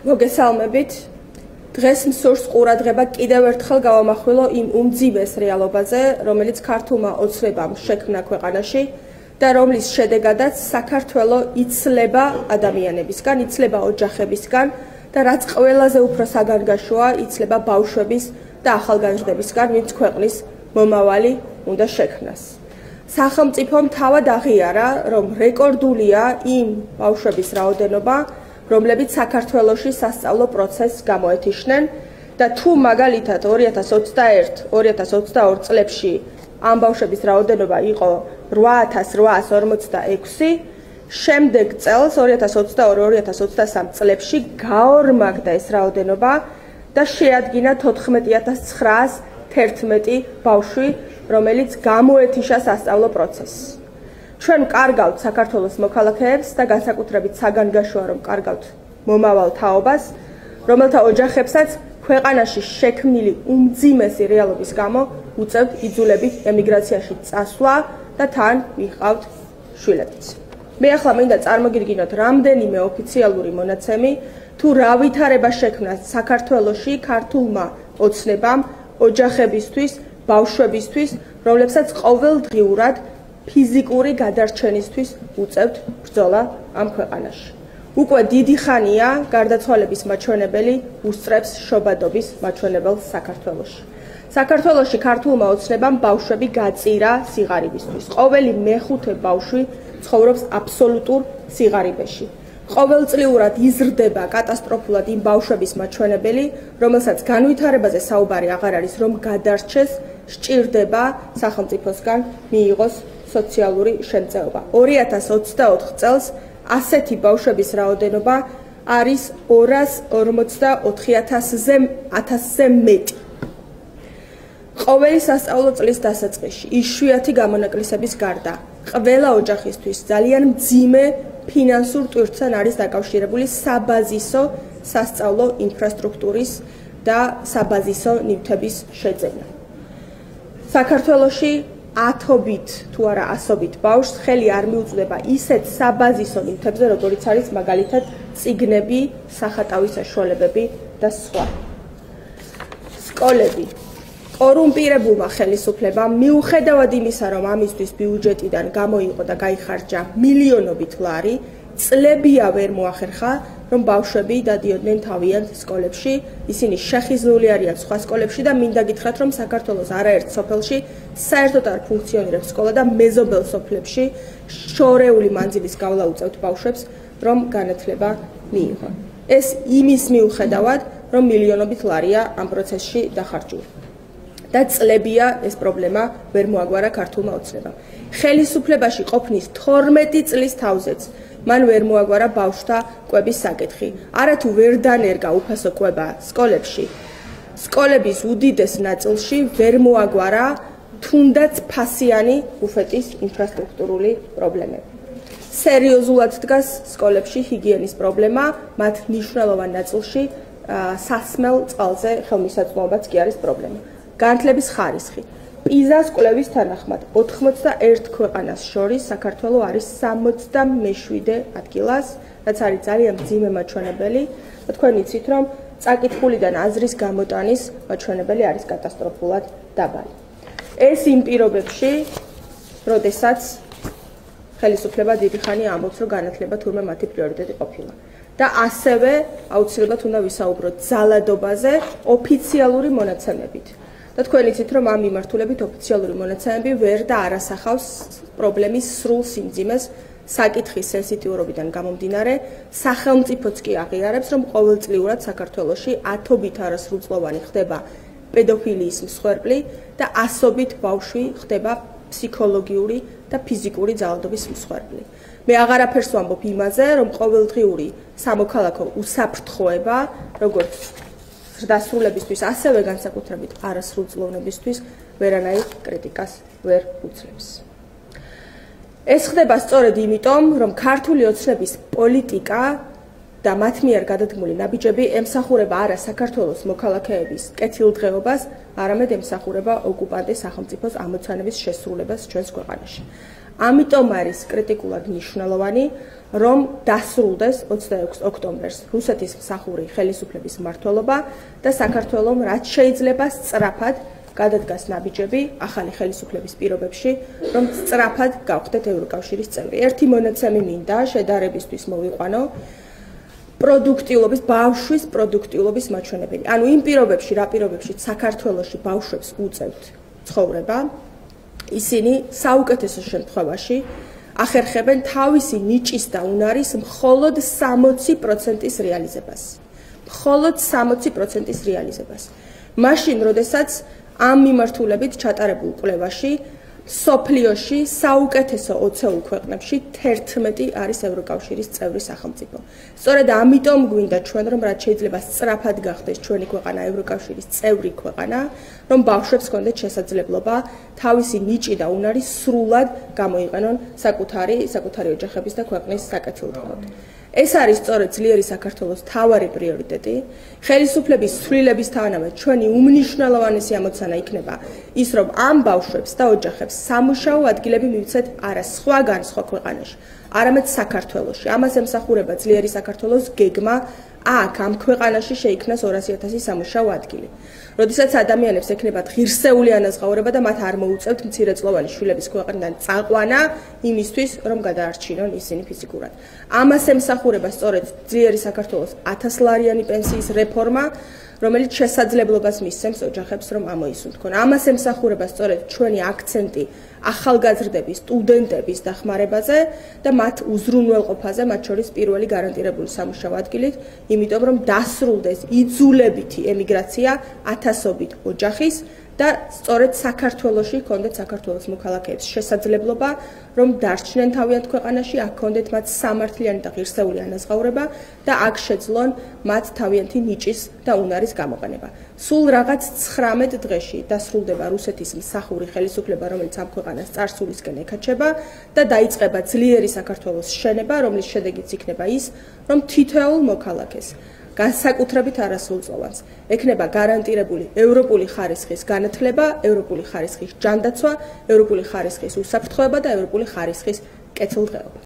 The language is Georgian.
მოგესალმებით. დღეს მსურს ყურადღება კიდევ ერთხელ გავამახვილო იმ უმძიმეს რეალობაზე, რომელიც ქართულმა ოცნებამ შექმნა ქვეყანაში და რომლის შედეგადაც საქართველო იცლება ადამიანებისგან, იცლება ოჯახებისგან და რაც ყველაზე უფრო საგანგაშოა, იცლება ბავშვების და ახალგაზრდებისგან, ვინც ქვეყნის მომავალი უნდა შექმნას. სახელმწიფომ თავად აღიარა, რომ რეკორდულია იმ ბავშვების რაოდენობა, რომლებიც საქართველოში სასწავლო პროცესს გამოეთიშნენ და თუ მაგალითად 2021-2022 წლებში ამ ბავშვების რაოდენობა იყო 8846, შემდეგ წელს 2022-2023 წლებში გაორმაგდა ეს რაოდენობა და შეადგინა 14911 ბავშვი, რომელიც გამოეთიშა სასწავლო პროცესს. ჩვენ კარგავთ საქართველოს მოქალაქეებს და განსაკუთრებით საგანგაშოა რომ კარგავთ მომავალ თაობას, რომელთა ოჯახებსაც ქვეყანაში შექმნილი უმძიმესი რეალობის გამო უწევთ იძულებით ემიგრაციაში წასვლა და თან მიყავთ შვილებიც. მე ახლა მინდა წარმოგიდგინოთ რამდენიმე ოფიციალური მონაცემი თუ რა ვითარება შექმნა საქართველოში ქართულმა ოცნებამ ოჯახებისთვის, ბავშვებისთვის, რომლებსაც ყოველდღიურად ფიზიკური გადარჩენისთვის უწევთ ბრძოლა ამ ქვეყანაში. უკვე დიდი ხანია გარდაცვალების მაჩვენებელი უსწრებს შობადობის მაჩვენებელს საქართველოში. საქართველოში ქართულმა ოცნებამ ბავშვები გაწირა სიღარიბისთვის. ყოველი მეხუთე ბავშვი ცხოვრობს აბსოლუტურ სიღარიბეში. ყოველწლიურად იზრდება კატასტროფულად იმ ბავშვების მაჩვენებელი, რომელსაც განვითარებაზე საუბარი აღარ არის, რომ გადარჩეს, სჭირდება სახელმწიფოსგან მიიღოს სოციალური შემწეობა. 2024 წელს ასეთი ბავშვების რაოდენობა არის 254000-ზე 1000-ზე მეტი. ყოველი სასწავლო წლის დასაწყისში იშვიათი გამონაკლისების გარდა, ყველა ოჯახისთვის ძალიან მძიმე ფინანსურ ტვირთთან არის დაკავშირებული საბაზისო სასწავლო ინფრასტრუქტურის და საბაზისო ნივთების შეძენა. საქართველოში ათობით თუ არა ასობით ბავშვს ხელი არ მიუწვდება ისეთ საბაზისო ნივთებზე, როგორიც არის მაგალითად ციგნები, სახატავის საშუალებები და სხვა. სკოლები კორუმპირებულმა ხელისუფლებამ მიუხედავად იმისა, რომ ამისთვის ბიუჯეტიდან გამოიყო და გაიხარჯა მილიონობით ლარი, წლებია ვერ მოახერხა რომ ბავშვები დადიოდნენ თავიანთ სკოლებში, ისინი შეხიზნული არიან სხვა სკოლებში და მინდა გითხრათ, რომ საქართველოს არაერთ სოფელში საერთოდ არ ფუნქციონირებს სკოლა და მეზობელ სოფლებში შორეული მანძილის გავლა უწევთ ბავშვებს, რომ განათლება მიიღონ. ეს იმის მიუხედავად, რომ მილიონობით ლარია ამ პროცესში დახარჯული. და წლებია ეს პრობლემა ვერ მოაგვარა ქართულმა ოცნებამ. ხელისუფლებაში ყოფნის 12 წლის თავზეც მან ვერ მოაგვარა ბავშვთა კვების საკითხი. არათუ ვერ დანერგა უფასო კვება სკოლებში. სკოლების უდიდეს ნაწილში ვერ მოაგვარა თუნდაც ფასიანი უფეტის ინფრასტრუქტურული პრობლემები. სერიოზულად დგას სკოლებში ჰიგიენის პრობლემა, მათ მნიშვნელოვან ნაწილში სასმელ წყალზე ხელმისაწვდომობაც კი არის პრობლემა. განათლების ხარისხი პიზას კვლევის თანახმად 91 ქვეყანას შორის საქართველოს არის 67-ე ადგილას, რაც არის ძალიან ძიმე მაჩვენებელი. თქვენ იცით, რომ წაკითხულიდან აზრის გამოტანის მაჩვენებელი არის კატასტროფულად დაბალი. ეს იმ პირობებში, როდესაც ხელისუფლება დიდი ხანი ამბობს, რომ განათლება თურმე მათი პრიორიტეტი ყოფილა. და ასევე აუცილებლად უნდა ვისაუბროთ ძალადობაზე ოფიციალური მონაცემებით. და თქვენ იცით რომ ამ მიმართულებით ოფიციალური მონაცემები ვერ და არასახავს პრობლემის სრულ სიმძიმეს საკითხის სენსიტიურობიდან გამომდინარე სახელმწიფოც კი აღიარებს რომ ყოველწლიურად საქართველოში ათობით არასრულწლოვანი ხდება პედოფილიის მსხვერპლი და ასობით ბავშვი ხდება ფსიქოლოგიური და ფიზიკური ძალადობის მსხვერპლი. მე აღარაფერს ვამბობ იმაზე, რომ ყოველდღიური სამოქალაქო უსაფრთხოება, როგორც დასრულებისთვის, ასევე განსაკუთრებით არასრულწლოვნებისთვის ვერანაირ კრიტიკას ვერ უძლებს. ეს ხდება სწორედ იმიტომ, რომ ქართული ოცნების პოლიტიკა და მათ მიერ გადადგმული ნაბიჯები ემსახურება არა საქართველოს მოქალაქეების კეთილდღეობას, არამედ ემსახურება ოკუპანტის სახელმწიფოს ამოცანების შესრულებას ჩვენს ქვეყანაში. ამიტომ არის კრიტიკულად მნიშვნელოვანი, რომ დასრულდეს 26 ოქტომბერს რუსეთის მსახური ხელისუფლების მმართველობა და საქართველოს რაც შეიძლება სწრაფად გადადგას ნაბიჯები ახალი ხელისუფლების პირობებში, რომ სწრაფად გავხდეთ ევროკავშირის წევრი. ერთი მონაცემი მინდა შედარებისთვის მოვიყვანო. პროდუქტიულობის ბავშვის პროდუქტიულობის მაჩვენებელი. ანუ იმ პირობებში, რა პირობებში საქართველოსი ბავშვებს უწევთ ცხოვრება, ისინი საუკეთესო შემთხვევაში ახერხებენ თავისი ნიჭის და უნარის მხოლოდ 60%-ის რეალიზებას. მხოლოდ 60%-ის რეალიზებას. მაშინ, როდესაც ამ მიმართულებით ჩატარებულ კვლევაში სოფლიოში საუკეთესო 20 ქვეყნებში 11 არის ევროკავშირის წევრი სახელმწიფო. სწორედ ამიტომ გვინდა ჩვენ რომ რაც შეიძლება სწრაფად გახდეს ჩვენი ქვეყანა ევროკავშირის წევრი ქვეყანა, რომ ბავშვებს ჰქონდეთ შესაძლებლობა თავისი ნიჭი და უნარი სრულად გამოიყენონ საკუთარი საკუთარი ოჯახების და ქვეყნის საკეთილდღეოდ. ეს არის სწორედ ძლიერი საქართველოს თავარი პრიორიტეტი. ხელისუფლების ცვლილების თანამედროვე ჩვენი უმნიშვნელოვანესი ამოცანა იქნება ის, რომ ამ ბავშვებს და ოჯახებს სამუშაო ადგილები მივცეთ არა სხვაგან სხვა ქვეყანაში, არამედ საქართველოში. ამას ემსახურება ძლიერი საქართველოს გეგმა აქ ამ ქვეყანაში შეიქმნას 200.000 სამუშაო ადგილი. როდესაც ადამიანებს ექნებათ ღირსეული ანაზღაურება და მათ არ მოუწევთ მცირეწლოვანი შვილების ქვეყნიდან წაყვანა იმისთვის, რომ გადაარჩინონ ისინი ფიზიკურად. ამას ემსახურება სწორედ ძლიერი საქართველოს 1000 ლარიანი პენსიის რეფორმა, რომელიც შესაძლებლობას მისცემს ოჯახებს, რომ ამოისუნთქონ. ამას ემსახურება სწორედ ჩვენი აქცენტი ახალგაზრდების, სტუდენტების დახმარებაზე და მათ უზრუნველყოფაზე, მათ შორის პირველი გარანტირებული სამუშაო ადგილით, იმიტომ რომ დასრულდეს იძულებითი ემიგრაცია ათასობით ოჯახის და სწორედ საქართველოსი ჰქონდეთ საქართველოს მოქალაქეებს შესაძლებლობა რომ დარჩნენ თავიანთ ქვეყანაში, აქ ჰქონდეთ მათ სამართლიანი და ღირსეული ანაზღაურება და აქ შეძლონ მათ თავიანთი ნიჭის და უნარის გამოყენება. სულ რაღაც 19 დღეში დასრულდება რუსეთის მსახური ხელისუფლება, რომელიც ამ ქვეყანას წარსულისკენ ეკაჩება და დაიწყება ძლიერი საქართველოს შენება, რომლის შედეგიც იქნება ის, რომ თითოეულ მოქალაქეს განსაკუთრებით არასრულწლოვანს. ექნება გარანტირებული ევროპული ხარისხის განათლება, ევროპული ხარისხის ჯანდაცვა, ევროპული ხარისხის უსაფრთხოება და ევროპული ხარისხის კეთილდღეობა.